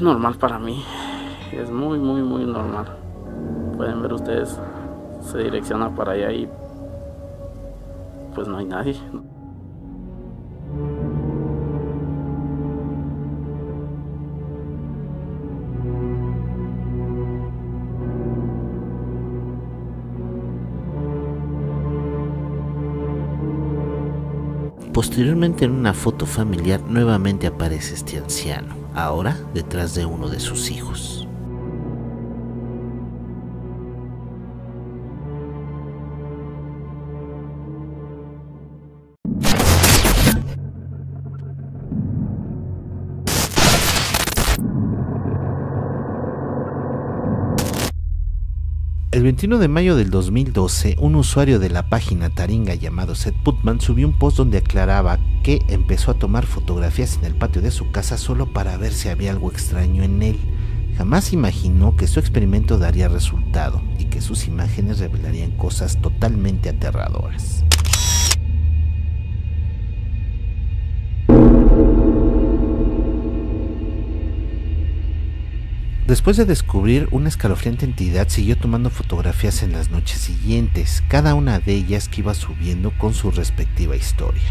es normal para mí. Es muy, muy, muy normal. Pueden ver ustedes, se direcciona para allá y pues no hay nadie. Posteriormente en una foto familiar nuevamente aparece este anciano, ahora detrás de uno de sus hijos. El 21 de mayo del 2012, un usuario de la página Taringa llamado Seth Putman subió un post donde aclaraba que empezó a tomar fotografías en el patio de su casa solo para ver si había algo extraño en él. Jamás imaginó que su experimento daría resultado y que sus imágenes revelarían cosas totalmente aterradoras. Después de descubrir una escalofriante entidad, siguió tomando fotografías en las noches siguientes, cada una de ellas que iba subiendo con su respectiva historia.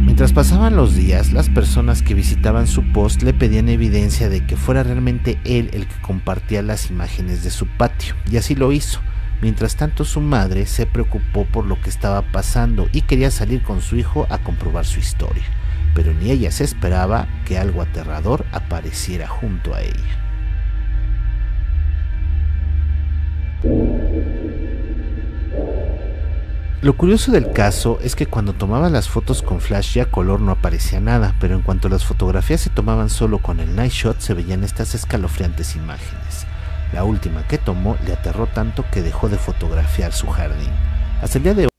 Mientras pasaban los días, las personas que visitaban su post le pedían evidencia de que fuera realmente él el que compartía las imágenes de su patio, y así lo hizo. Mientras tanto su madre se preocupó por lo que estaba pasando y quería salir con su hijo a comprobar su historia, pero ni ella se esperaba que algo aterrador apareciera junto a ella. Lo curioso del caso es que cuando tomaba las fotos con flash y a color no aparecía nada, pero en cuanto las fotografías se tomaban solo con el night shot se veían estas escalofriantes imágenes. La última que tomó le aterró tanto que dejó de fotografiar su jardín. Hasta el día de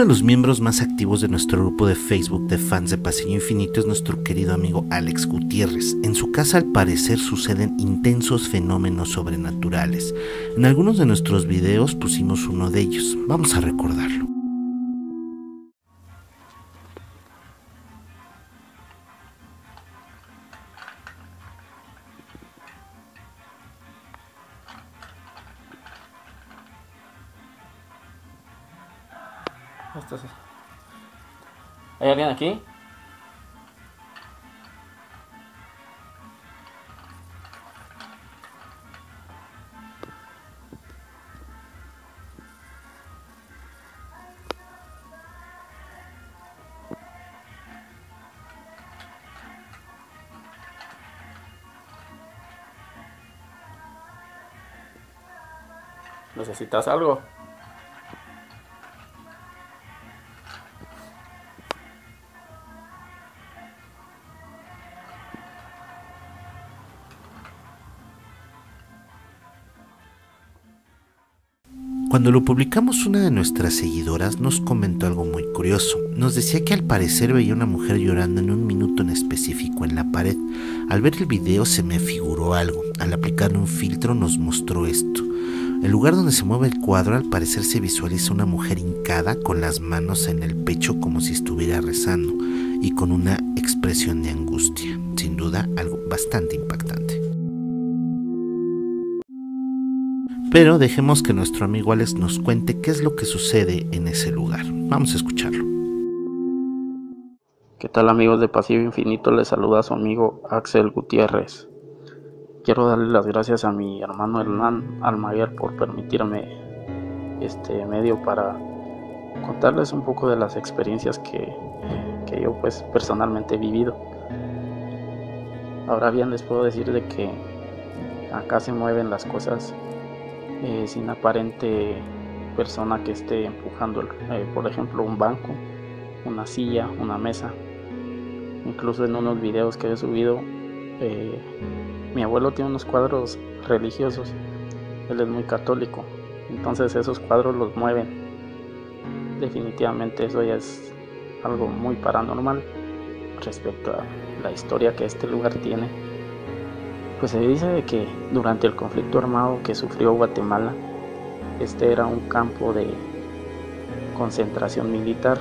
Uno de los miembros más activos de nuestro grupo de Facebook de fans de Pasillo Infinito es nuestro querido amigo Alex Gutiérrez. En su casa al parecer suceden intensos fenómenos sobrenaturales. En algunos de nuestros videos pusimos uno de ellos. Vamos a recordarlo. ¿Hay alguien aquí? ¿Necesitas algo? Cuando lo publicamos una de nuestras seguidoras nos comentó algo muy curioso. Nos decía que al parecer veía una mujer llorando en un minuto en específico en la pared. Al ver el video se me figuró algo. Al aplicar un filtro nos mostró esto. El lugar donde se mueve el cuadro al parecer se visualiza una mujer hincada con las manos en el pecho como si estuviera rezando y con una expresión de angustia, sin duda algo bastante impactante. Pero dejemos que nuestro amigo Alex nos cuente qué es lo que sucede en ese lugar. Vamos a escucharlo. ¿Qué tal amigos de Pasivo Infinito? Les saluda su amigo Axel Gutiérrez. Quiero darle las gracias a mi hermano Hernán Almaguer por permitirme este medio para contarles un poco de las experiencias que, que yo pues personalmente he vivido. Ahora bien les puedo decir de que acá se mueven las cosas sin aparente persona que esté empujando, eh, por ejemplo, un banco, una silla, una mesa. Incluso en unos videos que he subido, eh, mi abuelo tiene unos cuadros religiosos, él es muy católico, entonces esos cuadros los mueven. Definitivamente eso ya es algo muy paranormal respecto a la historia que este lugar tiene. Pues se dice que durante el conflicto armado que sufrió Guatemala, este era un campo de concentración militar.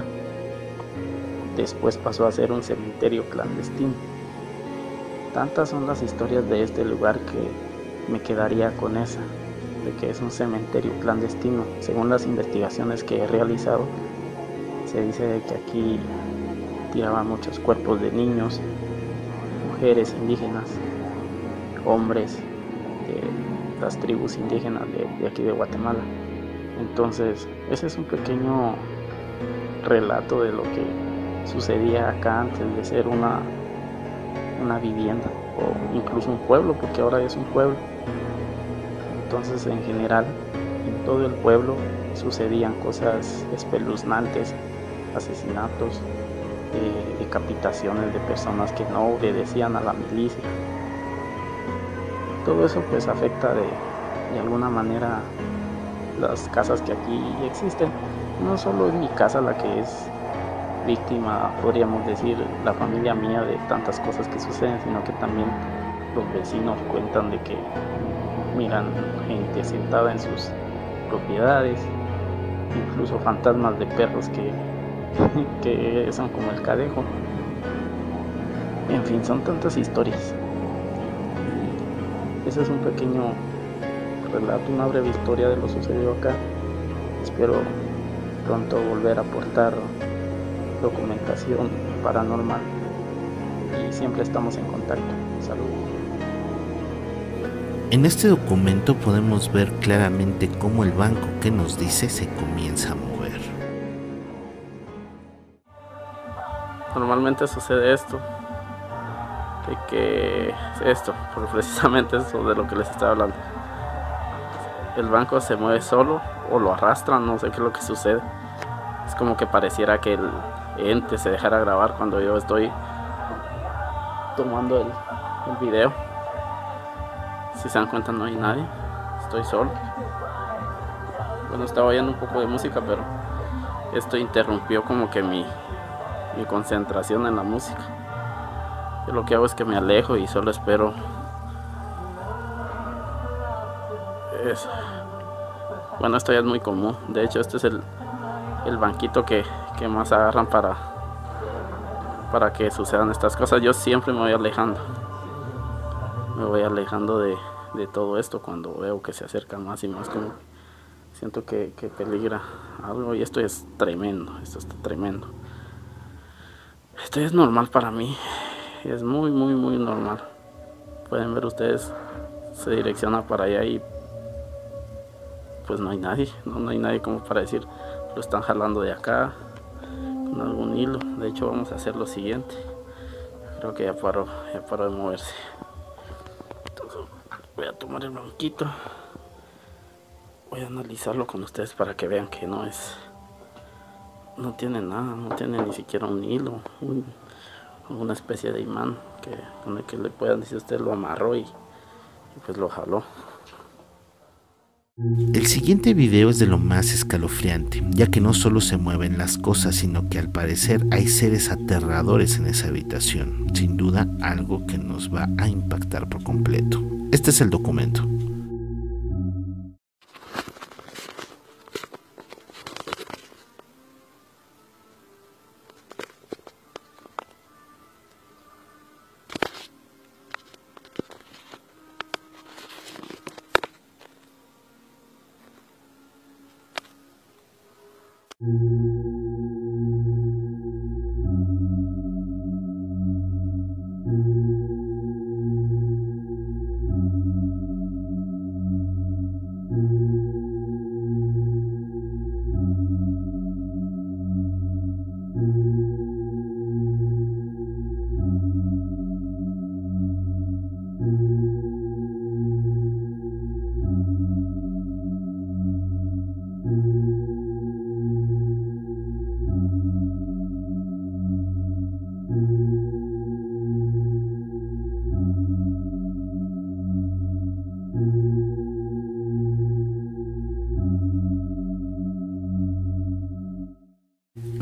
Después pasó a ser un cementerio clandestino. Tantas son las historias de este lugar que me quedaría con esa, de que es un cementerio clandestino. Según las investigaciones que he realizado, se dice que aquí tiraban muchos cuerpos de niños, mujeres indígenas, hombres de las tribus indígenas de, aquí de Guatemala. Entonces, ese es un pequeño relato de lo que sucedía acá antes de ser una, una vivienda o incluso un pueblo, porque ahora es un pueblo. Entonces, en general, en todo el pueblo sucedían cosas espeluznantes, asesinatos, eh, decapitaciones de personas que no obedecían a la milicia todo eso pues afecta de, alguna manera las casas que aquí existen. No solo es mi casa la que es víctima, podríamos decir, la familia mía de tantas cosas que suceden, sino que también los vecinos cuentan de que miran gente sentada en sus propiedades, incluso fantasmas de perros que, que son como el cadejo. En fin, son tantas historias. Ese es un pequeño relato, una breve historia de lo sucedido acá. Espero pronto volver a aportar documentación paranormal y siempre estamos en contacto. Saludos. En este documento podemos ver claramente cómo el banco que nos dice se comienza a mover. Normalmente sucede esto que esto, precisamente eso de lo que les estaba hablando. El banco se mueve solo o lo arrastran, no sé qué es lo que sucede. Es como que pareciera que el ente se dejara grabar cuando yo estoy tomando el, el video. Si se dan cuenta no hay nadie, estoy solo. Bueno, estaba oyendo un poco de música, pero esto interrumpió como que mi, mi concentración en la música lo que hago es que me alejo y solo espero. Bueno, esto ya es muy común. De hecho, este es el, el banquito que, más agarran para, para que sucedan estas cosas. Yo siempre me voy alejando. Me voy alejando de, de todo esto cuando veo que se acerca más y más. Como siento que, que peligra algo y esto es tremendo. Esto está tremendo. Esto es normal para mí es muy muy muy normal. Pueden ver ustedes se direcciona para allá y pues no hay nadie no, hay nadie como para decir lo están jalando de acá con algún hilo de hecho vamos a hacer lo siguiente. Creo que ya paró ya paró de moverse. Entonces voy a tomar el banquito. Voy a analizarlo con ustedes para que vean que no es no tiene nada no tiene ni siquiera un hilo una especie de imán que, con el que le puedan decir usted lo amarró y, pues lo jaló. El siguiente video es de lo más escalofriante, ya que no solo se mueven las cosas, sino que al parecer hay seres aterradores en esa habitación. Sin duda, algo que nos va a impactar por completo. Este es el documento.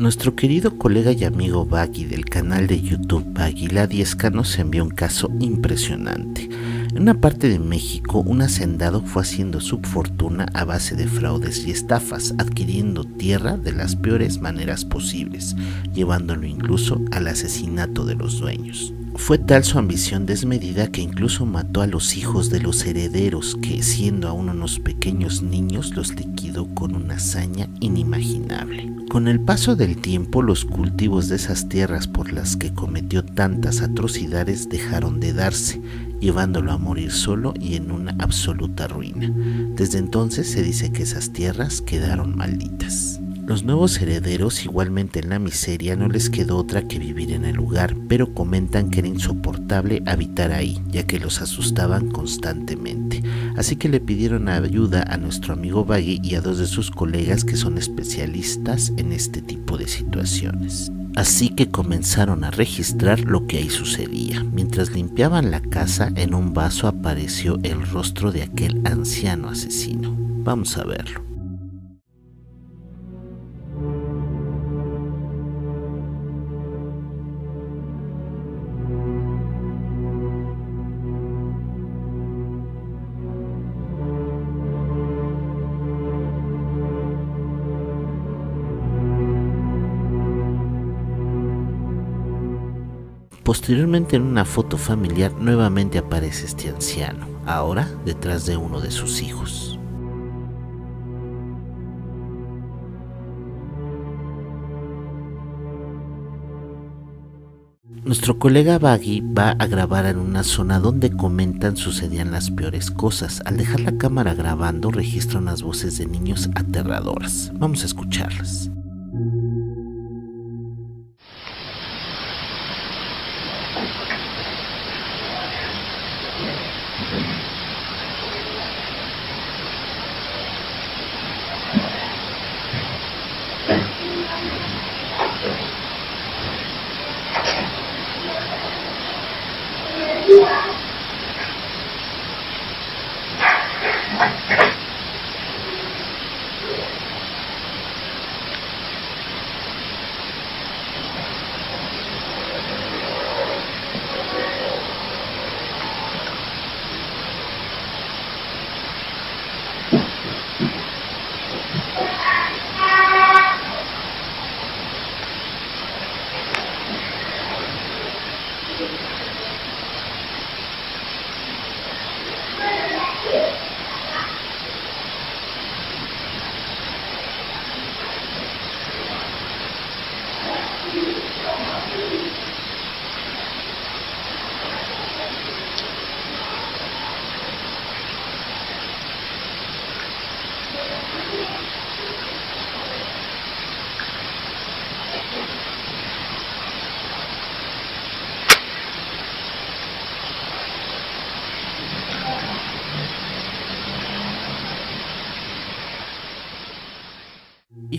Nuestro querido colega y amigo Baggy del canal de YouTube Baggy La Diezca nos envió un caso impresionante. En una parte de México, un hacendado fue haciendo su fortuna a base de fraudes y estafas, adquiriendo tierra de las peores maneras posibles, llevándolo incluso al asesinato de los dueños. Fue tal su ambición desmedida que incluso mató a los hijos de los herederos que, siendo aún unos pequeños niños, los liquidó con una hazaña inimaginable. Con el paso del tiempo, los cultivos de esas tierras por las que cometió tantas atrocidades dejaron de darse, llevándolo a morir solo y en una absoluta ruina. Desde entonces se dice que esas tierras quedaron malditas. Los nuevos herederos, igualmente en la miseria, no les quedó otra que vivir en el lugar, pero comentan que era insoportable habitar ahí, ya que los asustaban constantemente. Así que le pidieron ayuda a nuestro amigo Baggy y a dos de sus colegas que son especialistas en este tipo de situaciones. Así que comenzaron a registrar lo que ahí sucedía. Mientras limpiaban la casa, en un vaso apareció el rostro de aquel anciano asesino. Vamos a verlo. Posteriormente en una foto familiar nuevamente aparece este anciano, ahora detrás de uno de sus hijos. Nuestro colega Baggy va a grabar en una zona donde comentan sucedían las peores cosas. Al dejar la cámara grabando registra unas voces de niños aterradoras. Vamos a escucharlas. Y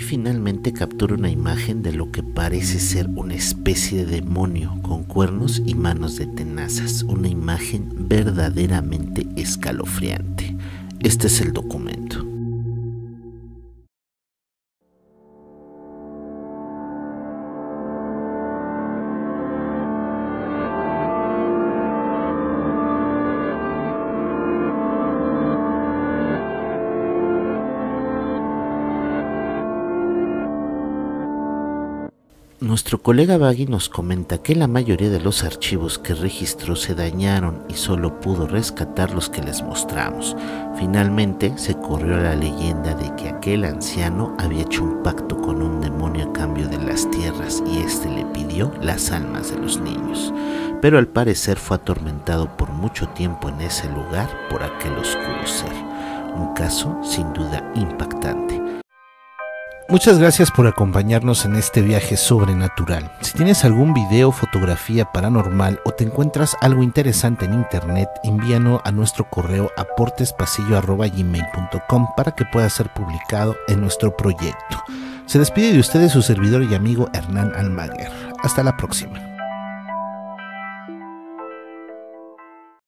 finalmente captura una imagen de lo que parece ser una especie de demonio con cuernos y manos de tenazas, una imagen verdaderamente escalofriante. Este es el documento. Nuestro colega Baggy nos comenta que la mayoría de los archivos que registró se dañaron y solo pudo rescatar los que les mostramos. Finalmente se corrió la leyenda de que aquel anciano había hecho un pacto con un demonio a cambio de las tierras y éste le pidió las almas de los niños. pero al parecer fue atormentado por mucho tiempo en ese lugar por aquel oscuro ser. Un caso sin duda impactante. Muchas gracias por acompañarnos en este viaje sobrenatural. Si tienes algún video, fotografía paranormal o te encuentras algo interesante en internet, envíanos a nuestro correo aportespasillo.gmail.com para que pueda ser publicado en nuestro proyecto. Se despide de ustedes su servidor y amigo Hernán Almaguer. Hasta la próxima.